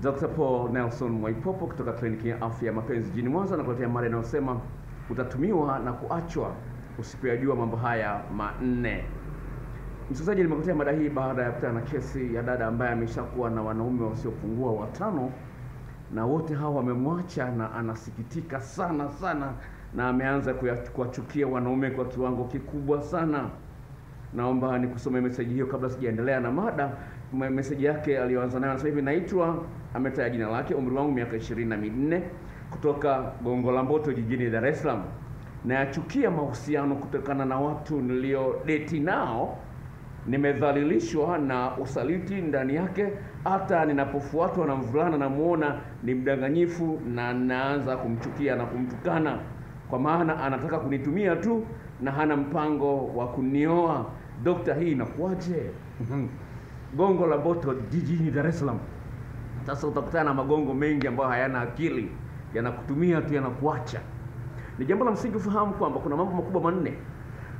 Dr. Paul Nelson Mwaipopo kutoka kliniki ya afya ya mapenzi jijini Mwanza anakuletea mada inayosema utatumiwa na kuachwa usipoyajua mambo haya manne. Msikilizaji, nimekuletea mada hii baada ya kukutana na kesi ya dada ambaye ameshakuwa na wanaume wasiopungua watano na wote hawa wamemwacha na anasikitika sana sana, na ameanza kuwachukia wanaume kwa kiwango kikubwa sana. Naomba nikusome meseji hiyo kabla sijaendelea na mada. Me- Meseji yake aliyoanza nayo anasema hivi: naitwa, ametaja jina lake, umri wangu miaka ishirini na minne, kutoka Gongo la Mboto jijini Dar es Salaam. Nayachukia mahusiano kutokana na watu niliodeti nao nimedhalilishwa na usaliti ndani yake. Hata ninapofuatwa na mvulana namuona ni mdanganyifu na naanza kumchukia na kumtukana, kwa maana anataka kunitumia tu na hana mpango wa kunioa. Dokta, hii inakuwaje? Gongo la Boto jijini Dar es Salaam. Sasa utakutana na magongo mengi ambayo hayana akili, yanakutumia tu, yanakuacha. Ni jambo la msingi ufahamu kwamba kuna mambo makubwa manne.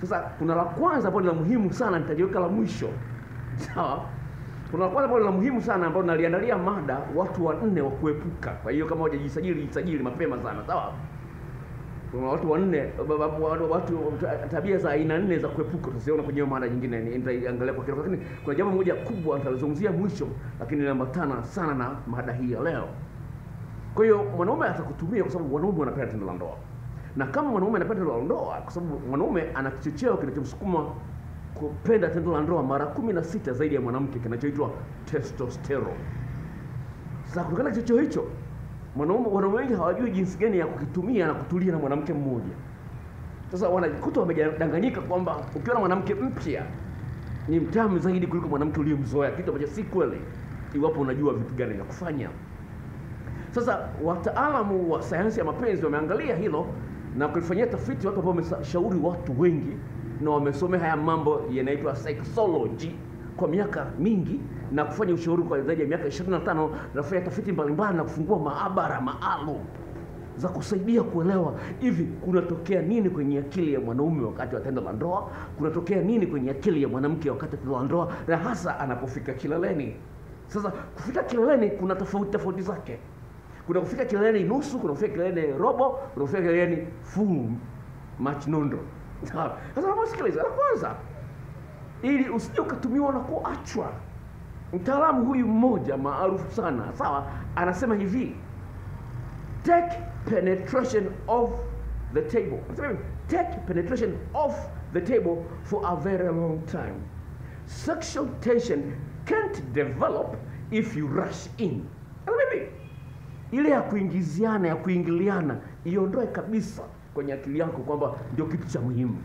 Sasa kuna la kwanza ambalo ni la muhimu sana, nitajiweka la mwisho, sawa? Kuna la kwanza ambalo ni la muhimu sana, ambalo naliandalia mada watu wanne wa kuepuka. Kwa hiyo kama hujajisajili, jisajili mapema sana, sawa? Kuna watu wanne, watu, tabia za aina nne za kuepuka, tutaziona kwenye mara nyingine, ni- nitaiangalia kwa kirefu, lakini kuna jambo moja kubwa nitalizungumzia mwisho, lakini linaambatana sana na mada hii ya leo. Kwa hiyo mwanaume atakutumia kwa sababu wanaume wanapenda tendo la ndoa, na kama mwanaume anapenda tendo la ndoa, kwa sababu mwanaume ana kichocheo kinachomsukuma kupenda tendo la ndoa mara kumi na sita zaidi ya mwanamke kinachoitwa testosterone. Sasa kutokana na kichocheo hicho, mwanaume wanaume wengi hawajui jinsi gani ya kukitumia na kutulia na mwanamke mmoja. Sasa wanajikuta wamedanganyika kwamba ukiwa na mwanamke mpya ni mtamu zaidi kuliko mwanamke uliyemzoea, kitu ambacho si kweli, iwapo unajua vitu gani vya kufanya. Sasa wataalamu wa sayansi ya mapenzi wameangalia hilo na kulifanyia tafiti, watu ambao wameshauri watu wengi na wamesomea haya mambo yanaitwa sexology kwa miaka mingi na kufanya ushauri kwa zaidi ya miaka 25 na kufanya tafiti mbalimbali na kufungua maabara maalum za kusaidia kuelewa hivi kunatokea nini kwenye akili ya mwanaume wakati wa tendo la ndoa, kunatokea nini kwenye akili ya mwanamke wakati wa tendo la ndoa, na hasa anapofika kileleni. Sasa kufika kileleni kuna tofauti tofauti zake. Kuna kufika kileleni nusu, kuna kufika kileleni robo, kuna kufika kileleni full match nondo. Sasa hebu la kwanza, ili usije ukatumiwa na kuachwa, mtaalamu huyu mmoja maarufu sana, sawa, anasema hivi take penetration of the table. Take penetration off the table for a very long time. Sexual tension can't develop if you rush in. Anasema ile ya kuingiziana ya kuingiliana iondoe kabisa kwenye akili yako kwamba ndio kitu cha muhimu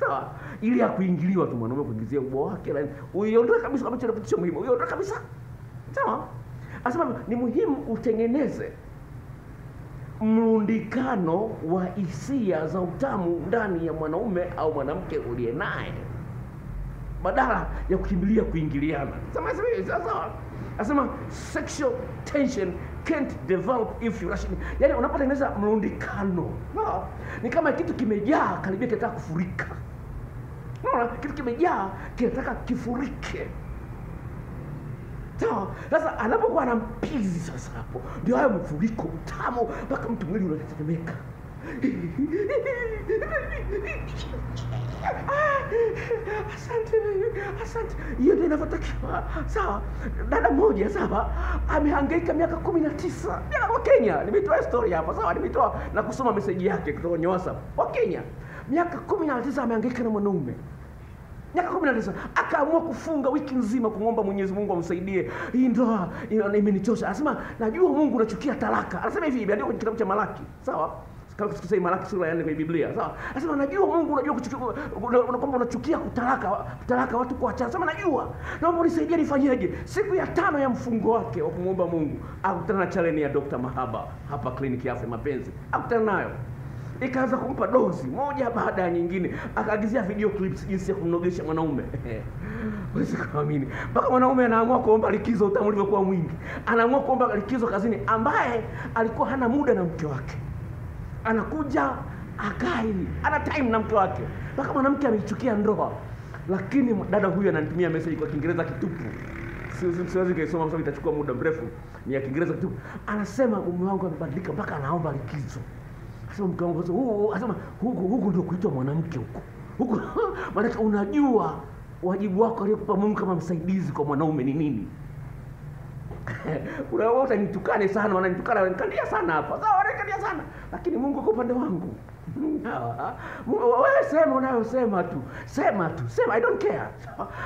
Sawa ili ya kuingiliwa tu mwanaume kuingizia ubao wake na- uiondoe kabisa kama chana kitu muhimu uiondoe kabisa sawa asema ni muhimu utengeneze mrundikano wa hisia za utamu ndani ya mwanaume au mwanamke uliye naye badala ya kukimbilia kuingiliana. Sema sema sawa. asema sexual tension can't develop if you rush. Yani unapotengeneza mrundikano, no, ni kama kitu kimejaa karibia kinataka kufurika. Unaona, kitu kimejaa kinataka kifurike. Sawa. Sasa anapokuwa na mpizi sasa, hapo ndio hayo mfuriko mtamo, mpaka mtu mwili unatetemeka. Ah, Asante, asante. Hiyo ndio inavyotakiwa. Sawa. Dada mmoja sawa, amehangaika miaka kumi na tisa wa Kenya. Nimetoa story hapa sawa, nimetoa na kusoma meseji yake kutoka kwenye WhatsApp. Wa Kenya, miaka kumi na tisa amehangaika na mwanaume miaka kumi na tisa akaamua kufunga wiki nzima kumwomba Mwenyezi Mungu amsaidie hii ndoa imenichosha. Anasema najua Mungu unachukia talaka. Anasema hivi imeandikwa kwenye kitabu cha Malaki, sawa kama sikusema Malaki sura ya 4 kwenye Biblia, sawa. Anasema najua Mungu unajua kuchukia kwamba unachukia kutalaka talaka watu kuachana. Anasema najua, naomba unisaidie nifanyeje. Siku ya tano ya mfungo wake wa kumwomba Mungu akutana na challenge ya Dr. Mahaba hapa kliniki ya afya mapenzi, akutana nayo ikaanza kumpa dozi moja baada ya nyingine, akaagizia video clips jinsi ya kumnogesha mwanaume. Huwezi kuamini, mpaka mwanaume anaamua kuomba likizo. Utamu ulivyokuwa mwingi, anaamua kuomba likizo kazini, ambaye alikuwa hana muda na mke wake, anakuja akai, ana time na mke wake, mpaka mwanamke ameichukia ndoa. Lakini dada huyu ananitumia message kwa Kiingereza kitupu, siwezi kaisoma kwa sababu itachukua muda mrefu, ni ya Kiingereza kitupu Anasema mume wangu amebadilika mpaka anaomba likizo. Anasema mke wangu, huu anasema huku huku ndio kuitwa mwanamke huku huku, maana unajua wajibu wako aliyokupa Mungu kama msaidizi kwa mwanaume ni nini? Kuna wote nitukane sana, wananitukana, wananikandia sana hapa. Sawa, wananikandia sana. Lakini Mungu kwa upande wangu. Wewe sema unayosema tu. Sema tu. Sema I don't care.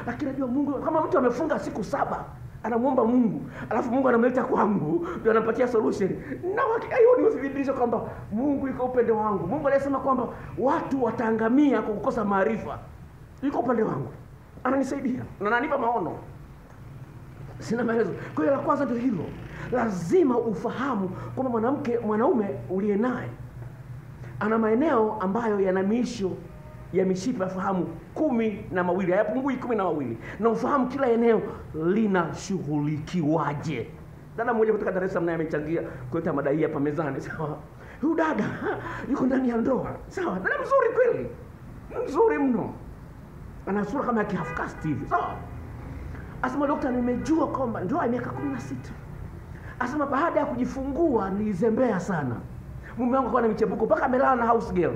Lakini najua Mungu kama mtu amefunga siku saba anamwomba Mungu, alafu Mungu anamleta kwangu, ndio anampatia solution. Na hakika hiyo ni uthibitisho kwamba Mungu yuko upande wangu. Mungu aliyesema kwamba watu wataangamia kwa kukosa maarifa. Yuko upande wangu. Ananisaidia na ananipa maono sina maelezo. Kwa hiyo la kwanza ndio hilo, lazima ufahamu kwamba mwanamke mwanaume uliye naye ana maeneo ambayo yana miisho ya mishipa ya fahamu kumi na mawili, hayapungui kumi na mawili, na ufahamu kila eneo linashughulikiwaje. Dada mmoja kutoka Dar es Salaam naye amechangia kuleta mada hii hapa mezani. Sawa, huyu dada yuko ndani ya ndoa. Sawa, dada mzuri kweli, mzuri mno, ana sura kama ya kihafukasti hivi. Sawa, Asema dokta, nimejua kwamba ndoa ya miaka kumi na sita. Asema baada ya kujifungua nilizembea sana, mume wangu akawa na michepuko mpaka amelala na house girl,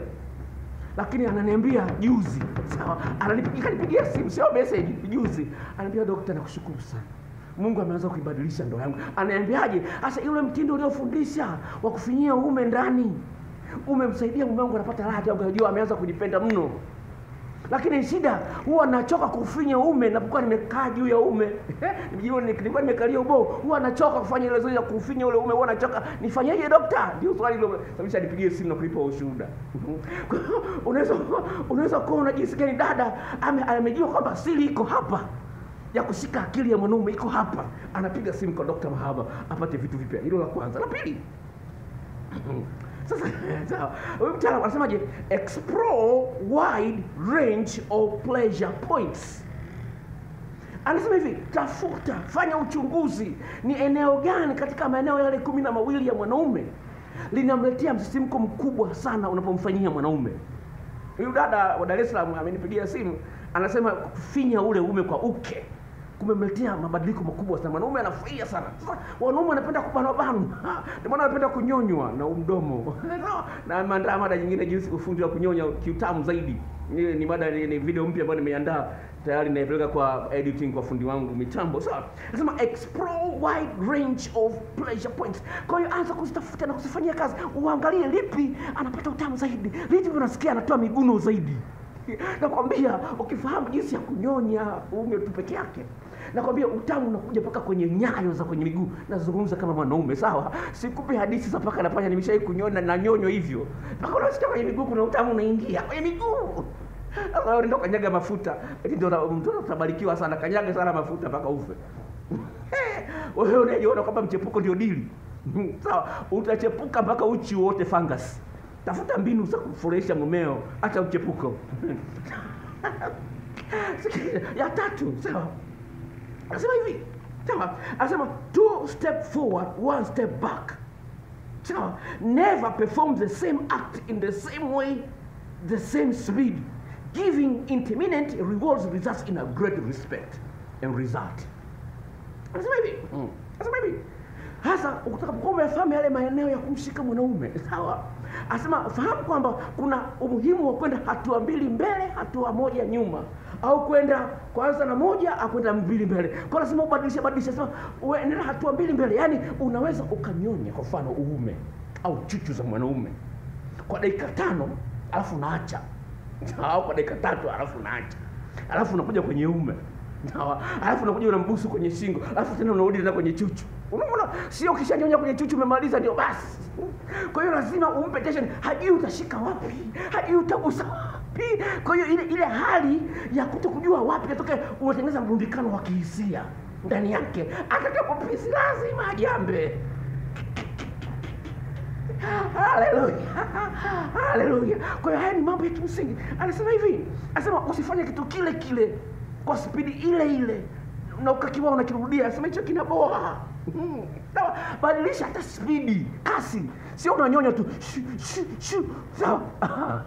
lakini ananiambia juzi, sawa, ananipigia simu, sio message, juzi. Ananiambia dokta, nakushukuru sana. Mungu ameanza kuibadilisha ndoa yangu. Anaambiaje? Sasa yule mtindo uliofundisha wa kufinyia uume ndani. Umemsaidia mume wangu anapata raha, unajua ameanza kujipenda mno lakini shida huwa nachoka kufinya ume napokuwa nimekaa juu ya ume Nilikuwa- nimekalia ubao, huwa nachoka kufanya ile zoezi ya kufinya ule ume, huwa nachoka. Nifanyeje dokta? Ndio swali hilo sababisha nipigie simu na kulipa ushuhuda. Unaweza unaweza kuwa unajisikia ni dada ame, amejua kwamba siri iko hapa ya kushika akili ya mwanaume iko hapa, anapiga simu kwa dokta Mahaba apate vitu vipya. Hilo la kwanza. La pili, sasa huyu mtaalamu anasemaje? Explore wide range of pleasure points. Anasema hivi, tafuta, fanya uchunguzi, ni eneo gani katika maeneo yale kumi na mawili ya mwanaume linamletea msisimko mkubwa sana unapomfanyia mwanaume. Huyu dada wa Dar es Salaam amenipigia simu, anasema finya ule ume kwa uke kumemletea mabadiliko makubwa sana. Mwanaume anafurahia sana. Sasa wanaume wanapenda kubanwa banwa, ndio maana wanapenda kunyonywa na umdomo na maandaa mada nyingine jinsi ufundi wa kunyonya kiutamu zaidi. Ni, ni mada ni, ni video mpya ambayo nimeandaa tayari naipeleka kwa editing kwa fundi wangu mitambo. Sawa, nasema explore wide range of pleasure points. Kwa hiyo anza kuzitafuta na kuzifanyia kazi, uangalie lipi anapata utamu zaidi, lipi unasikia anatoa miguno zaidi. Nakwambia ukifahamu jinsi ya kunyonya uume tu peke yake, nakwambia utamu unakuja mpaka kwenye nyayo za kwenye miguu. Nazungumza kama mwanaume, sawa? Sikupi hadithi za paka na panya, nimeshai kunyona na nyonyo hivyo mpaka unasikia kwenye miguu kuna utamu unaingia kwenye miguu. Sasa kanyaga mafuta, ndio mtu utabarikiwa sana, kanyaga sana mafuta mpaka ufe. Wewe unajiona kwamba mchepuko ndio dili sawa, utachepuka mpaka uchi wote fungus. Tafuta mbinu za kufurahisha mumeo, hata uchepuko. ya tatu, sawa, anasema hivi, sawa, anasema two step forward, one step back. Sawa, never perform the same act in the same way, the same speed. Giving intermittent rewards results in a great respect and result. Anasema hivi, mm. anasema hivi hasa utakapokuwa umefahamu yale maeneo ya kumshika mwanaume sawa, asema fahamu kwamba kuna umuhimu wa kwenda hatua mbili mbele, hatua moja nyuma, au kwenda kwanza na moja au kwenda mbili mbele. Kwa lazima ubadilishe badilishe, sema uendelea hatua mbili mbele, yaani unaweza ukanyonya kwa mfano uume au chuchu za mwanaume kwa dakika tano alafu unaacha. Au kwa dakika tatu alafu unaacha. Alafu unakuja kwenye ume alafu unakuja unambusu kwenye shingo. Alafu tena unarudi tena kwenye chuchu unaona sio ukishanyonya kwenye chuchu umemaliza ndio basi kwa hiyo lazima umpe tension hajui utashika wapi hajui utagusa wapi kwa hiyo ile ile hali ya kutokujua wapi natoke, unatengeneza mrundikano wa kihisia ndani yake atakapopisi lazima ajambe Haleluya, haleluya. Kwa hiyo haya ni mambo ya kimsingi. Anasema hivi, anasema usifanye kitu kile kile kwa spidi ile ile na ukakiwa unakirudia. Anasema hicho kinaboa. Mm. Badilisha hata spidi, kasi, sio unanyonya tu. Shu, shu, shu. Sawa.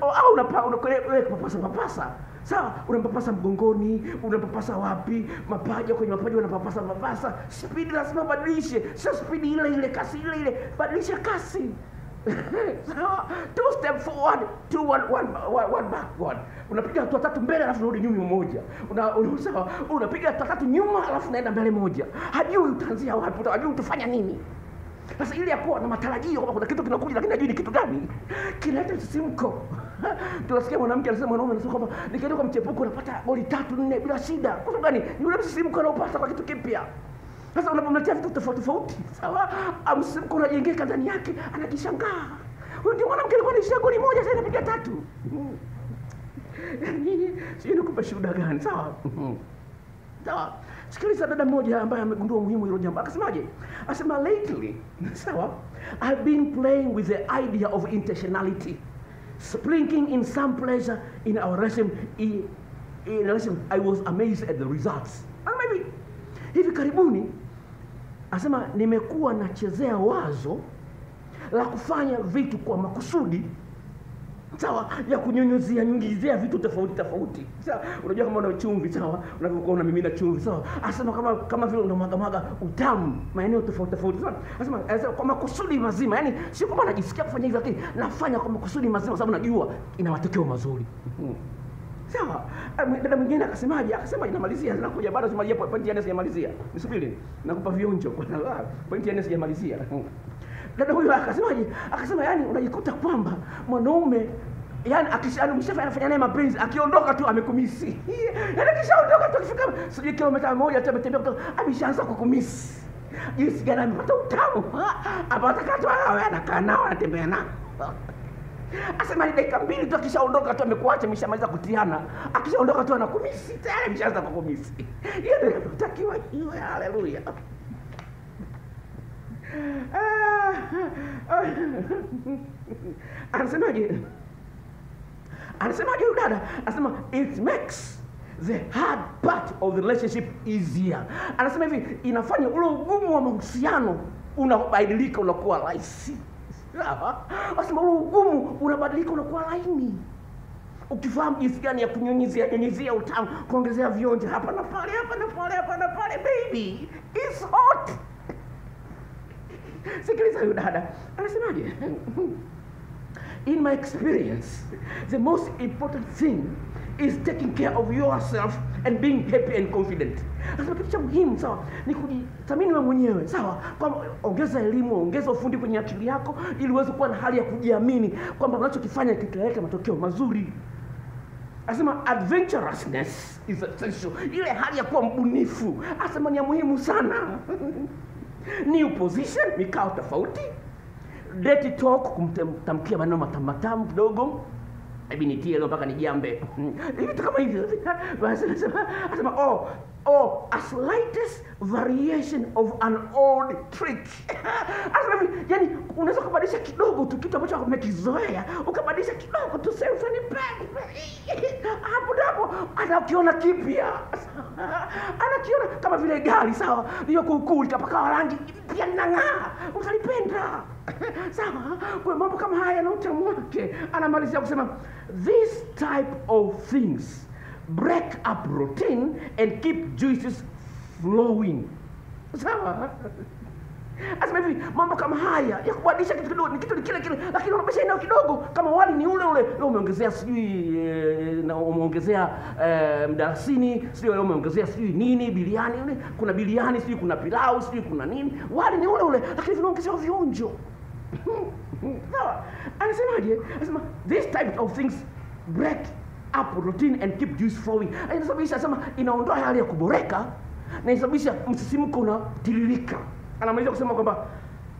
au unapapasa papasa. Sawa unampapasa mgongoni unampapasa wapi? Mapaja kwenye mapaja unapapasa papasa. Spidi lazima badilishe, sio spidi ile ile kasi ile ile. Badilisha kasi two step forward two one, one, one, one backward. Unapiga hatua tatu mbele alafu unarudi nyuma moja. Una, una, unapiga hatua tatu nyuma alafu unaenda mbele moja. Hajui utaanzia wapi hajui utafanya nini. Sasa ili ya kuwa na matarajio kwamba kuna kitu kinakuja lakini hajui ni kitu gani kinaleta msisimko. Tunasikia mwanamke anasema mwanaume anasema kwamba nikienda kwa mchepuko napata goli tatu nne bila shida. Kwa sababu gani? Yule msisimko anaopata kwa kitu kipya sasa unapomletea vitu tofauti tofauti sawa? Msisimko unajengeka ndani yake anakishangaa. huyu ndio mwanamke alikuwa anaishia goli moja sasa inapiga tatu. Sijui nikupa shuhuda gani sawa? Sawa. Sikiliza dada mmoja ambaye amegundua umuhimu hilo jambo. Akasemaje? Asema lately sawa i've been playing with the idea of intentionality sprinkling in some pleasure in our relation in, in relation i was amazed at the results. And maybe hivi karibuni asema nimekuwa nachezea wazo la kufanya vitu kwa makusudi. Sawa ya kunyunyuzia nyunyizia vitu tofauti tofauti. Sawa unajua kama una chumvi sawa unavyokuwa unamimina chumvi sawa. Asema kama kama vile unamwaga mwaga utamu maeneo tofauti tofauti. Sawa asema asema kwa makusudi mazima yani sio kwamba najisikia kufanya hivyo lakini nafanya kwa makusudi mazima sababu najua ina matokeo mazuri sawa. Dada mwingine akasemaje? Akasema inamalizia zinakuja bado simalizia pointi ya nne sijamalizia nisubiri nakupa vionjo. Kwa pointi ya nne sijamalizia dada huyo akasemaje? Akasema yani unajikuta kwamba mwanaume yani akisha anafanya naye mapenzi akiondoka tu amekumisi. Yani akishaondoka tu akifika sijui kilomita moja tu ametembea kutoka ameshaanza kukumisi. Jinsi gani? Amepata utamu. Apataka tu awe anakaa nao anatembea nao asema ni dakika mbili tu akishaondoka tu amekuacha ameshamaliza kutiana. Akishaondoka tu anakumisi tayari ameshaanza kukumisi. Hiyo ndio inatakiwa iwe haleluya. Anasemaje? Anasemaje huyu dada? Anasema it makes the hard part of the relationship easier. Anasema hivi inafanya ule ugumu wa mahusiano unabadilika unakuwa rahisi anasema ule ugumu unabadilika unakuwa laini. Ukifahamu jinsi gani ya kunyunyizia nyunyizia utamu kuongezea vionja hapa na pale hapa na pale hapa na pale baby it's hot. Sikiliza huyu dada anasemaje? In my experience the most important thing is taking care of yourself and being happy and confident. Nasema kitu cha muhimu sawa? Ni kujithamini wewe mwenyewe sawa? Kwamba ongeza elimu ongeza ufundi kwenye akili yako ili uweze kuwa na hali ya kujiamini kwamba unachokifanya kitaleta matokeo mazuri. Asema adventurousness is essential. Ile hali ya kuwa mbunifu. Asema ni ya muhimu sana. New position mikao tofauti. Dirty talk kumtamkia maneno matamatamu matamu kidogo hebi nitie leo mpaka nijambe vitu kama hivyo Basi anasema anasema oh oh a slightest variation of an old trick. Yani unaweza kubadilisha kidogo tu kitu ambacho umekizoea ukabadilisha kidogo tu sehemu hapo hapo anakiona kipya. Anakiona kama vile gari sawa? Hiyo kuukuu likapakawa rangi mpya linang'aa utalipenda sawa kwa mambo kama haya na utamu wake anamalizia kusema this type of things break up routine and keep juices flowing. Sawa. Asema hivi mambo kama haya ya kubadilisha kitu kidogo ni kitu ni kile kile lakini unabadilisha eneo kidogo kama wali ni ule ule leo umeongezea sijui e, na umeongezea e, mdalasini sijui leo umeongezea sijui nini biliani ule kuna biliani sijui kuna pilau sijui kuna nini wali ni ule ule lakini vinaongezewa vionjo sawa. Anasemaje anasema this type of things break up routine and keep juice flowing. Inasababisha said, inaondoa hali ya kuboreka na inasababisha msisimko unatiririka. Anamaliza kusema kwamba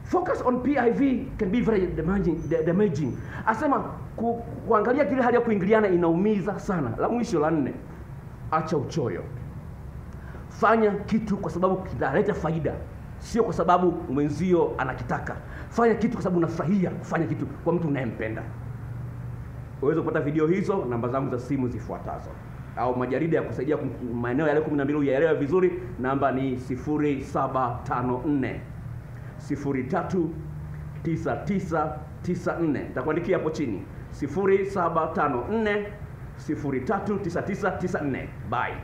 focus on piv can be very damaging, damaging. asema ku, kuangalia kile hali ya kuingiliana inaumiza sana. La mwisho la nne acha uchoyo. Fanya kitu kwa sababu kinaleta faida sio kwa sababu mwenzio anakitaka. Fanya kitu kwa sababu unafurahia kufanya kitu kwa mtu unayempenda. Uweze kupata video hizo namba zangu za simu zifuatazo. Au majarida ya kusaidia maeneo yale 12 uyaelewe vizuri namba ni 0754 03 9994 nitakuandikia hapo chini. 0754 039994. Bye.